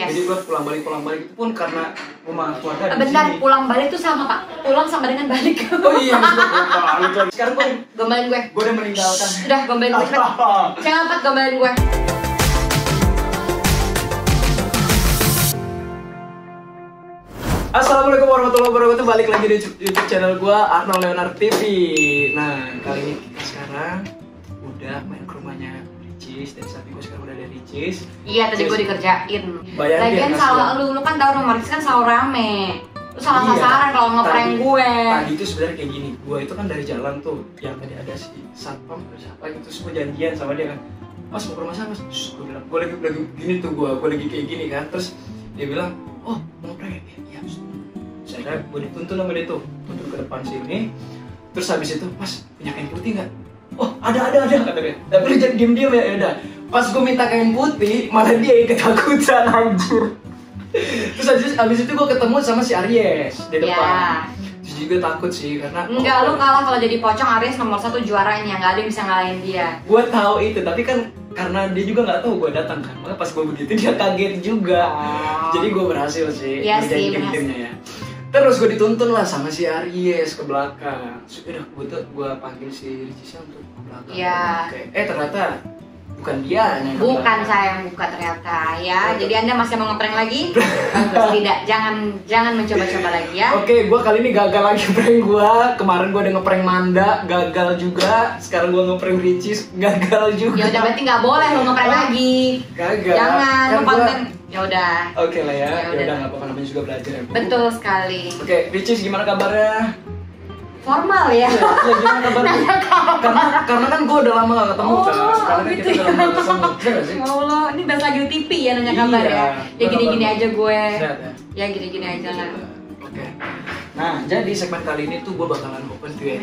Yes. Jadi gue pulang balik pulang balik itu pun karena rumah keluarga di Bentar, sini. pulang balik tuh sama pak. Pulang sama dengan balik. Oh iya, gue balik lagi. Sekarang gue Gombalin gue. gue udah meninggalkan. Udah, gombalin gue cepet gombalin gue. Assalamualaikum warahmatullahi wabarakatuh. Balik lagi di YouTube YouTube channel gue Arnold Leonard TV. Nah, kali ini kita sekarang udah main ke rumahnya Ricis dan sapi gue sekarang udah ada Ricis. Iya, tadi gue dikerjain. Bayar Lagian salah lu, lu kan tau nomor Ricis kan selalu rame. Lu salah Iya. sasaran kalau ngeprank gue. Tadi itu sebenarnya kayak gini. Gue itu kan dari jalan tuh, yang tadi ada si satpam siapa gitu, terus gue janjian sama dia kan. Mas mau ke rumah siapa? Terus gue bilang, gue lagi, lagi gini tuh gue, gue lagi kayak gini kan. Terus dia bilang, oh mau prank ya? Iya. Terus Saya gue dituntun sama dia tuh, tuntun ke depan sini. Terus habis itu, mas punya kain putih nggak? Oh ada ada ada kata dia. Tapi lu jangan diem diem ya, ya udah. Pas gue minta kain putih, malah dia yang ketakutan anjir. Terus habis, habis itu gue ketemu sama si Aries di depan. Ya. Terus juga takut sih karena Enggak, lu kalah kalau jadi pocong Aries nomor satu juaranya, nggak ada yang bisa ngalahin dia. Gue tahu itu, tapi kan karena dia juga nggak tahu gue datang kan. Makanya pas gue begitu dia kaget juga. Oh. Jadi gue berhasil sih. Iya sih, tim- berhasil. timnya ya. Terus gue dituntun lah sama si Aries ke belakang. Terus udah gue tuh gue panggil si Ricisnya untuk ke belakang. Iya. Oke. Eh ternyata bukan dia yang Bukan belakang. saya yang buka ternyata ya. Jadi anda masih mau ngeprank lagi? Tidak. Jangan jangan mencoba-coba lagi ya. Oke, gue kali ini gagal lagi prank gue. Kemarin gue udah ngeprank Manda, gagal juga. Sekarang gue ngeprank Ricis, gagal juga. Ya udah berarti nggak boleh lu ngeprank lagi. Gagal. Jangan Kan konten. Ya udah. Oke lah ya, Ya ya udah. nggak apa-apa namanya juga belajar ya. Bu. Betul sekali. Oke, Ricis gimana kabarnya? Formal ya. Ya, ya, gimana kabarnya? karena karena kan gue udah lama gak ketemu Oh, kan. Sekarang gitu kita ya. udah lama ketemu. Iya nggak sih? Ya Allah, ini bahasa lagi TV ya nanya kabar Iya. ya. Ya gini-gini kabar? aja gue. Sehat ya? Ya gini-gini aja lah. Oke. Nah, jadi segmen kali ini tuh gue bakalan open Q&A.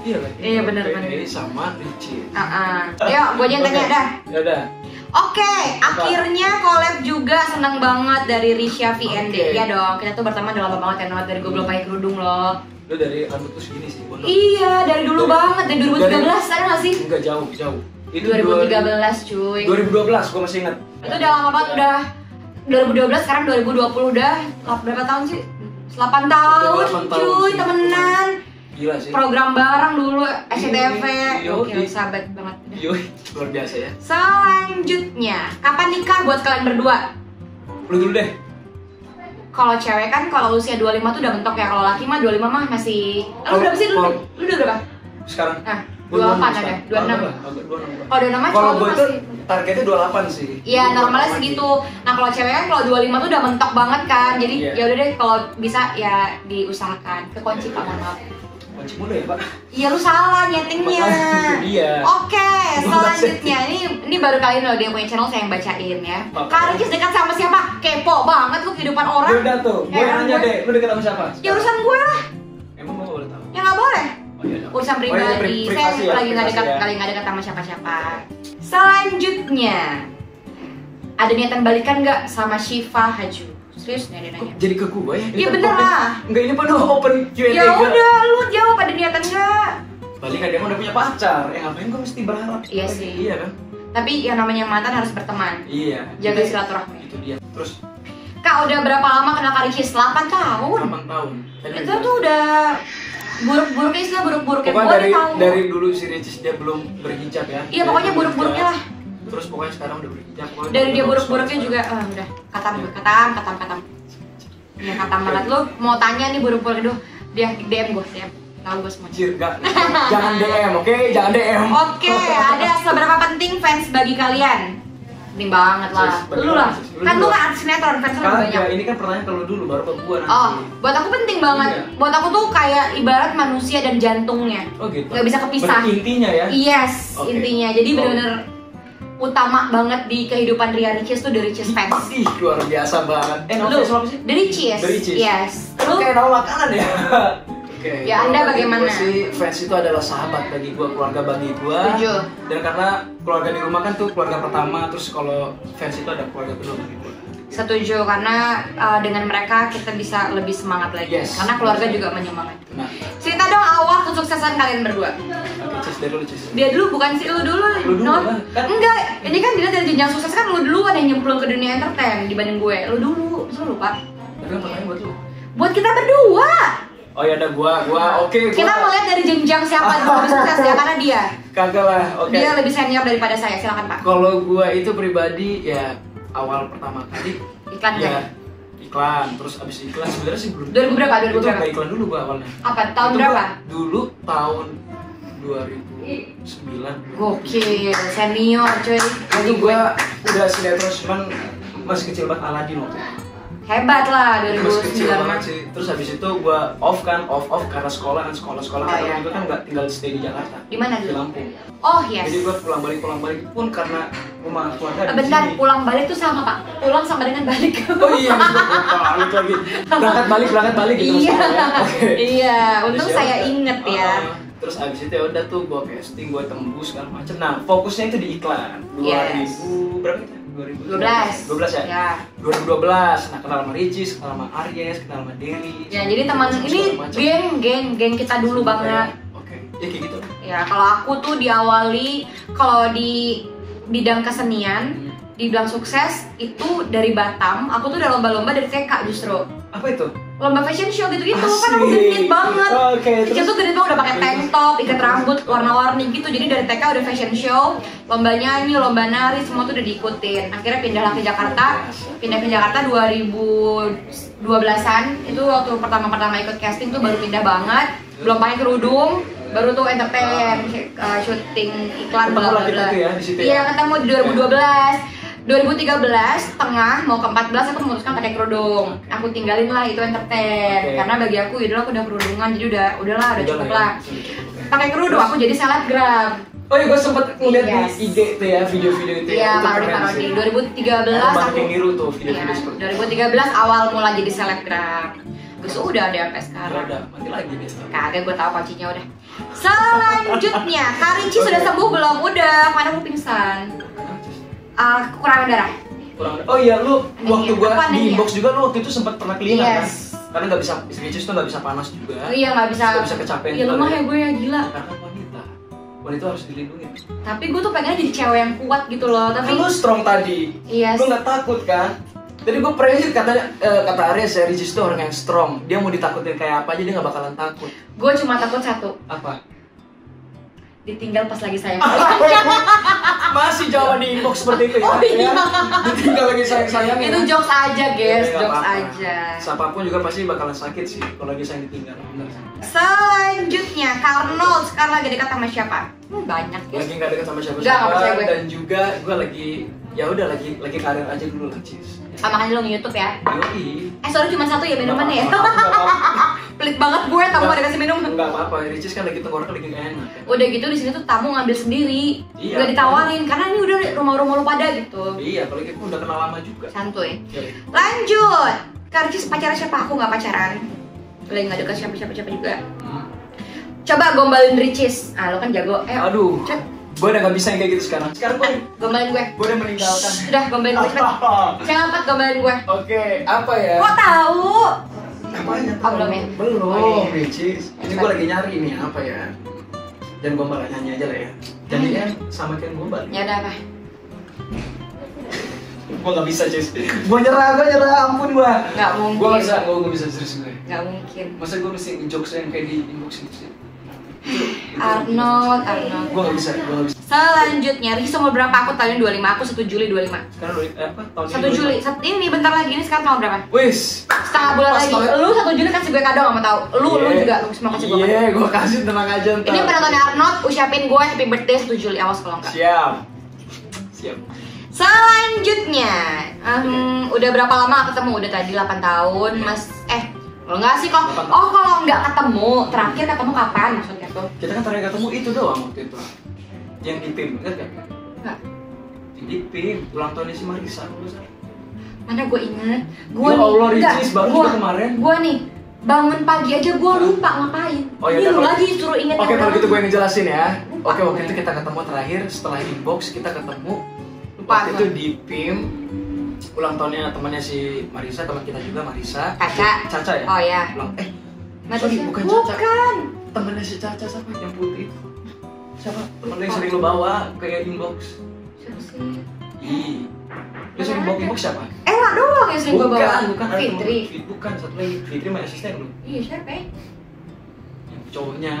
iya kan? Iya, bener, Q&A bener. sama Ricis. Ah, ah. Yuk, gue aja yang tanya dah. Ya udah. Oke, akhirnya collab juga seneng banget dari Risha VND. Oke. Iya dong, kita tuh berteman udah lama banget kan banget dari gue belum pakai kerudung loh. Lu dari rambut tuh segini sih, bodoh. Iya, dari dulu Dari- banget, dari 2013 ada gak sih? Enggak jauh, jauh. 2013 cuy. 2012, gue masih ingat. Itu udah lama banget udah 2012 sekarang 2020 udah berapa tahun sih? 8 tahun, Udah 8 tahun cuy, temenan. Gila sih. Program bareng dulu SCTV. Iya, Oke, iya. sahabat banget. Udah. Yoi, luar biasa ya. Selanjutnya, kapan nikah buat kalian berdua? Lu dulu deh. Kalau cewek kan kalau usia 25 tuh udah mentok ya. Kalau laki mah 25 mah masih. Eh, Lu berapa sih lu? kalau- Lu udah berapa? Sekarang. Nah, Gua 28 ada, sekarang. 26. Agak lah, agak 26. Kalau 26 mah Kalau cowok tuh gue itu targetnya 28 sih. Iya, normalnya segitu. Nah, kalau cewek kan kalau 25 tuh udah mentok banget kan. Jadi Iya. ya udah deh kalau bisa ya diusahakan. Ke kunci Pak, mohon maaf. Kunci muda ya, Pak. Iya lu salah nyetingnya. Iya. Oke, selanjutnya ini ini baru kali ini loh dia punya channel saya yang bacain ya. Ricis dekat sama siapa? Kepo banget lu kehidupan orang. Udah tuh, gue Ya, nanya gue- deh, lu deket sama siapa? Ya urusan gue lah. Emang gue boleh tahu? Ya nggak boleh. Oh iya. Urusan Oh, iya, pribadi. pri- saya privasi ya, lagi nggak dekat ya. kali nggak dekat sama siapa-siapa. Selanjutnya ada niatan balikan nggak sama Shiva Haju? Serius nih Kok nanya. jadi ke gue ya? Iya bener lah. Enggak, ini penuh open Q&A Ya gua. udah, lu jawab ada niatan nggak? Balik kan dia mah udah punya pacar, ya ngapain gue mesti berharap? Iya sih. Iya kan? Tapi yang namanya mantan harus berteman. Iya. Jaga silaturahmi. Itu dia. Terus Kak udah berapa lama kenal Kak Ricis? 8 tahun. 8 tahun. Itu tuh udah buruk-buruknya istilah buruk-buruknya Pokoknya dari dari dulu si Ricis dia belum berhijab ya. Iya, pokoknya buruk-buruknya lah. Terus pokoknya sekarang udah berhijab. pokoknya Dari dia buruk-buruknya juga, ah udah katam gue, katam, katam, katam. Ya katam banget lu mau tanya nih buruk-buruk aduh dia DM gue, DM. Tahu gue semua. Anjir, enggak. jangan DM, oke? Jangan DM. Oke, ada seberapa penting fans bagi kalian? Penting banget lah. Lu lah. Kan lu kan artis sinetron, fans lu banyak. Kagak, ini kan pertanyaan kalau dulu baru ke gua nanti. Oh, buat aku penting banget. Iya. Buat aku tuh kayak ibarat manusia dan jantungnya. Oh gitu. Nggak bisa kepisah. Berarti intinya ya. Yes, intinya. Jadi Oh. bener-bener utama banget di kehidupan Ria Ricis tuh The Ricis fans. Ih, luar biasa banget. Eh, Lu, apa sih? The Ricis. The Ricis. Yes. Lu, Kayak nama makanan ya. Oke. Ya, Anda bagaimana? gua sih fans itu adalah sahabat bagi gua, keluarga bagi gua. Setuju. Dan karena keluarga di rumah kan tuh keluarga pertama, terus kalau fans itu ada keluarga kedua bagi gua. setuju karena uh, dengan mereka kita bisa lebih semangat lagi. Yes. Karena keluarga juga menyemangati. Nah, Cerita dong awal kesuksesan kalian berdua. Oke, Cis dari lu Cis Dia dulu bukan sih lu dulu. Lu dulu, Not. kan? Enggak, ini kan dilihat dari jenjang sukses kan lu duluan yang nyemplung ke dunia entertain dibanding gue. Lu dulu, lu lupa. tapi buat lu Buat kita berdua. oh ya ada gua gua oke gua Kita melihat dari jenjang siapa yang lebih sukses ya karena dia. kagak lah oke Dia lebih senior daripada saya. Silakan Pak. kalau gua itu pribadi ya awal pertama kali Iklan ya kan? iklan terus abis iklan sebenarnya sih belum 2000 berapa? 2000 itu berapa? iklan dulu gua awalnya Apa tahun Itu berapa? dulu tahun 2009 Gokil, senior cuy. itu gua udah sinetron cuman masih kecil banget Aladin waktu itu Hebat lah masih kecil 2009 banget sih terus habis itu gua off kan off off karena sekolah kan sekolah sekolah Oh, karena iya. itu kan nggak tinggal stay di Jakarta Di mana di? Lampung Oh yes. jadi gua pulang balik pulang balik pun karena rumah keluarga Bentar, sini. pulang balik tuh sama Pak. Pulang sama dengan balik. Oh iya, balik lagi. Berangkat balik, berangkat balik gitu Iya. ya. Oke. Iya, untung ya saya udah. inget ya. Terus abis itu ya udah tuh gua casting, gua tembus segala macem. Nah, fokusnya itu di iklan. 2000 Yes. berapa kita? 2000. 12. 12 ya? Ya. 2012. Nah, kenal sama Ricis, kenal sama Aries, kenal sama Derry. Ya, jadi teman ini geng, geng, geng kita dulu banget. Oke. Ya kayak gitu. Ya, kalau aku tuh diawali kalau di bidang kesenian, Hmm. Dibilang sukses itu dari Batam. Aku tuh udah lomba-lomba dari TK justru. Apa itu? Lomba fashion show gitu-gitu kan aku genit banget. Oke, Kecil terus tuh genit banget udah pakai tank top, ikat rambut warna-warni gitu. Jadi dari TK udah fashion show, lomba nyanyi, lomba nari, semua tuh udah diikutin. Akhirnya pindahlah ke Jakarta. Pindah ke Jakarta 2012-an. Itu waktu pertama-pertama ikut casting tuh baru pindah banget. Belum pakai kerudung, baru tuh entertain, uh, syuting iklan bla bla bla. ya ya? Iya, ketemu di 2012. 2013 tengah mau ke 14 aku memutuskan pakai kerudung. Aku tinggalin lah itu entertain Oke. karena bagi aku ya dulu aku udah kerudungan jadi udah udahlah udah cukup ya, lah. Pakai kerudung aku jadi selebgram. Oh iya, gue sempet ngeliat Yes. di IG tuh ya, video-video itu Iya, ya. Itu parodi keren parodi. sih. 2013 Banyak aku yang niru tuh Iya, video-video seperti itu. 2013 awal mulai jadi selebgram. Terus udah ada sampai Ya sekarang. udah, mati lagi deh. Kagak gue tahu kuncinya udah. Selanjutnya, Karinci sudah sembuh belum? Udah, mana aku pingsan. Ah, kekurangan darah. Kurang Oh iya, lu Anemia. waktu gua Apa di inbox juga lu waktu itu sempat pernah kelihatan kan? Yes. Karena nggak bisa, istri tuh nggak bisa panas juga. Oh iya nggak bisa. Nggak bisa kecapean Iya lemah ya. gue ya gila. Karena kan wanita, wanita harus dilindungi. Tapi gue tuh pengen jadi cewek yang kuat gitu loh. Tapi Kan lu strong tadi, Yes. lu nggak takut kan? Jadi gue pernah katanya eh, kata Aries ya Ricis tuh orang yang strong. Dia mau ditakutin kayak apa aja dia nggak bakalan takut. gue cuma takut satu, Apa? Ditinggal pas lagi sayang. Masih jawaban di inbox seperti itu ya? Oh, iya. ya? Ditinggal lagi sayang-sayang Itu jokes aja guys, Ya, jokes apa-apa. aja. Siapa pun juga pasti bakalan sakit sih kalau lagi sayang ditinggal. Bener sih. Selanjutnya, Karnold sekarang lagi dekat sama siapa? Hmm, banyak guys. lagi nggak deket sama siapa-siapa gue. dan juga gue lagi ya udah lagi lagi karir aja dulu lah cis Ah, makanya lo nge-youtube ya? Yoi. Eh sorry cuma satu ya minumannya ya? Pelit banget gue, tamu gak dikasih minum nggak apa-apa Ricis kan lagi tenggorokan lagi enak Udah gitu di sini tuh tamu ngambil sendiri Iya. Gak ditawarin, karena ini udah rumah-rumah lu pada gitu iya apalagi aku udah kenal lama juga Santuy Yoi. Lanjut Karcis pacaran siapa? Aku gak pacaran Lagi gak deket siapa-siapa juga Hmm. Coba gombalin Ricis. Ah lo kan jago. Eh aduh. Cet. gue udah nggak bisa yang kayak gitu sekarang. Sekarang gue Gombalin gue. gue udah meninggalkan. Udah gombalin gue cepet ngapet gombalin gue? Oke apa ya? Kok tahu? Apanya Oh, belum ya? belum Oh, iya. Ricis. Ini gue lagi nyari nih apa ya? Dan gombal nyanyi aja lah ya. Jadi kan sama kayak gombal Ya udah apa? gue gak bisa Cis. Gue nyerah gue nyerah. Ampun gue Gak mungkin. Gue gak bisa gue gak bisa serius gue Gak mungkin. Masa gue mesti jokes yang kayak di inbox itu sih Arnold, Arnold. gue gak bisa gue gak bisa. Selanjutnya, Ricis umur berapa? Aku tahun 25, aku 1 Juli 25 sekarang eh, apa? Tahun 1 Juli, Sat- ini bentar lagi, ini sekarang tanggal berapa? wis. Setengah bulan Pas lagi, banget. lu 1 Juli kasih gue kado gak mau tau Lu, lu juga, lu semua kasih gue kado. Iya gue kasih tenang aja ntar. Ini penontonnya Arnold, ucapin gue happy birthday 1 Juli, awas kalau enggak. Siap. Siap. Selanjutnya, em, udah berapa lama ketemu? Udah tadi 8 tahun, mas. Eh, kalau enggak sih kok. Tahun. Oh kalau enggak ketemu, terakhir ketemu kapan maksudnya tuh? kita kan terakhir ketemu itu doang waktu itu. Yang di PIM ingat gak? Enggak, yang di PIM ulang tahunnya si Marisa mana gue inget Gue Ya Allah, Ricis, baru gua- kemarin. Gue nih, bangun pagi aja gue lupa ngapain. Oh, ya Ini lu lagi suruh inget Oke yang kalau gitu gue yang ngejelasin ya. Lupa Oke waktu itu kita ketemu terakhir setelah inbox kita ketemu. Lupa Waktu itu di PIM ulang tahunnya temannya si Marisa teman kita juga Marisa Caca. Caca ya? Oh ya ulang eh sorry bukan Caca. Bukan temannya si Caca siapa yang putih siapa temen lu yang sering lu bawa kayak inbox Siapa sih? ih lu sering bawa inbox siapa Ella doang yang sering gue bawa. bukan bukan Fitri. Fit- bukan satu lagi Fitri mah asisten lu Iya siapa ya? yang cowoknya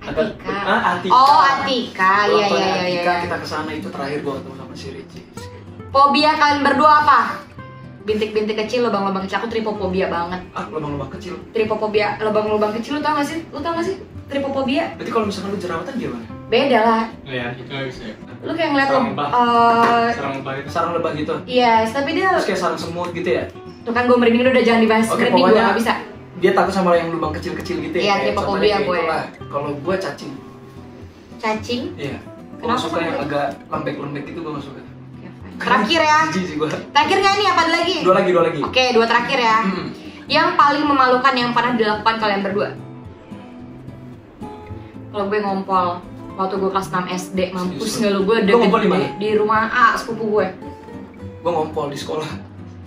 Atika. ah, Atika Oh Atika, iya iya iya Atika, iya. kita ke sana itu terakhir gua ketemu sama si Ricci Fobia kalian berdua apa? Bintik-bintik kecil, lubang-lubang kecil. Aku tripofobia banget. ah lubang-lubang kecil Tripofobia, lubang-lubang kecil. Lu tau gak sih? Lu tau gak sih? Tripofobia. berarti kalau misalkan lu jerawatan gimana Beda lah. Iya, itu bisa ya. Lu kayak ngeliat Sarang lebah. eh, Sarang lebah itu. sarang lebah gitu Yes, tapi dia terus kayak sarang semut gitu ya Tuh kan gue merinding udah jangan dibahas Oke, merinding gue pokoknya- gak bisa dia takut sama yang lubang kecil-kecil gitu Iya, ya tripofobia contohnya kayak gue. itulah. kalau gua cacing Cacing iya Kenapa suka yang agak lembek-lembek gitu gua gak suka Terakhir ya. Sih Terakhir gak nih apa ada lagi? dua lagi dua lagi. Oke, dua terakhir ya. Hmm. Yang paling memalukan yang pernah dilakukan kalian berdua? Kalau gue ngompol Waktu gue kelas 6 SD Mampus Serius? gak lu? Gue ngompol di di rumah A sepupu gue. Gua ngompol di sekolah.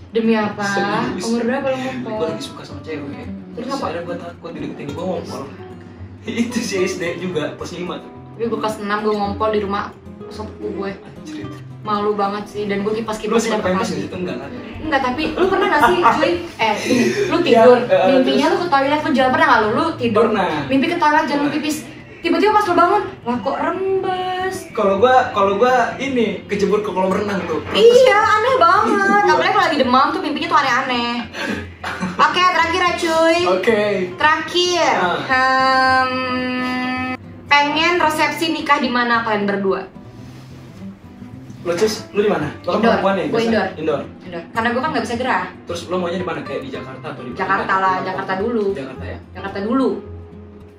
Demi apa? Serius. Umur berapa lu ngompol? lagi suka sama cewek. Terus terus apa? akhirnya gua takut dideketin gua ngompol. Itu si SD juga pas lima tuh. Gue gue kelas 6 gue ngompol di rumah sepupu gue. Anjir itu Malu banget sih Dan gue kipas kipas pagi. gitu enggak kan Enggak, tapi lu pernah gak sih, cuy? Eh, gini, lu tidur, Iya, eh, mimpinya lu ke toilet, lu jalan pernah gak lu? Lu tidur, Pernah. mimpi ke toilet, jalan pipis. Tiba-tiba pas lu bangun, lah kok rembes? Kalau gua kalau gua ini kejebur ke kolam renang tuh. Iya, aneh banget. Apalagi kalau lagi demam tuh mimpinya tuh aneh-aneh. Oke, terakhir ya cuy. Oke. Terakhir Ah. hmm, Pengen resepsi nikah di mana kalian berdua? Lu cus lu di mana? Lu kan Indoor. perempuan ya biasa? indoor. indoor. Indoor. Karena gue kan gak bisa gerah terus lu maunya di mana? Kayak di Jakarta atau di Jakarta lah, Jakarta dulu. Jakarta ya? Jakarta dulu.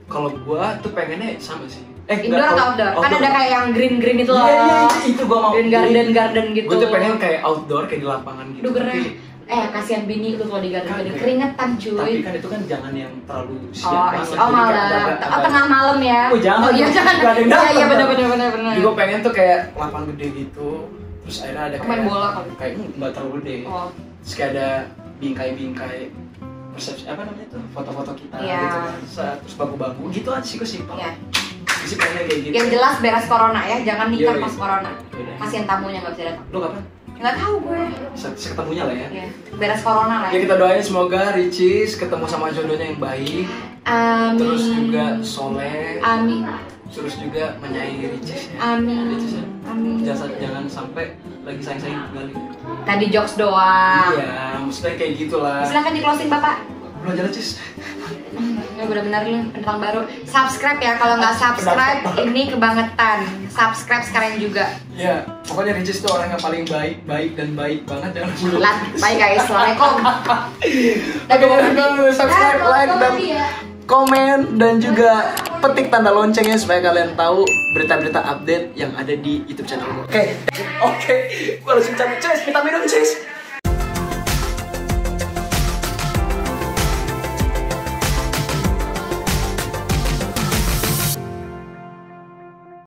Kalau gua tuh pengennya sama sih. Eh Indoor enggak, atau kalau- outdoor? Kan ada kayak yang green-green itu loh iya iya iya, itu gua mau. Green garden, garden gitu. gua tuh pengen kayak outdoor kayak di lapangan gitu. Duh keren. Tapi- Eh kasihan bini lu kalau di garden garden Kagak. Keringetan tapi cuy kan itu kan jangan yang terlalu siang Oh, banget oh jadi kayak malam, oh tengah malam ya? Oh, jangan. Oh iya jangan. Gak ada yang Iya iya benar benar benar benar. Gue pengen tuh kayak lapangan gede gitu Terus akhirnya ada kayak bola kali. Kayak hmm, nggak terlalu gede Oh, Terus kayak ada bingkai-bingkai persepsi apa namanya tuh foto-foto kita Iya. gitu kan terus bangku-bangku gitu aja sih gue simpel Iya. Gue sih pengennya kayak gitu Yang jelas beres corona ya, jangan nikah Iya, iya. pas corona. Yaudah. Kasihan tamunya nggak bisa datang. Lu kapan? Nggak tahu gue. Bisa, bisa ketemunya lah ya Ya, beres corona lah. Ya kita doain semoga Ricis ketemu sama jodohnya yang baik Amin. Terus juga soleh Amin. Terus juga menyayangi Ricis ya Amin. Ricis ya Amin. Jangan, jangan sampai lagi sayang-sayang kembali Tadi jokes doang. Iya, maksudnya kayak gitulah Silakan di closing bapak. Lah, Cis Ya benar-benar lu pendatang baru. Subscribe ya kalau nggak subscribe ini kebangetan. Subscribe sekarang juga. Ya, pokoknya Ricis tuh orang yang paling baik, baik dan baik banget jangan dulu. Lan, bye guys. Assalamualaikum. Oke, jangan lupa subscribe, Dah, like, dan ya. komen dan juga petik tanda loncengnya supaya kalian tahu berita-berita update yang ada di YouTube channel gue. Oke, oke, gue harus mencari Cis, minta minum Cis.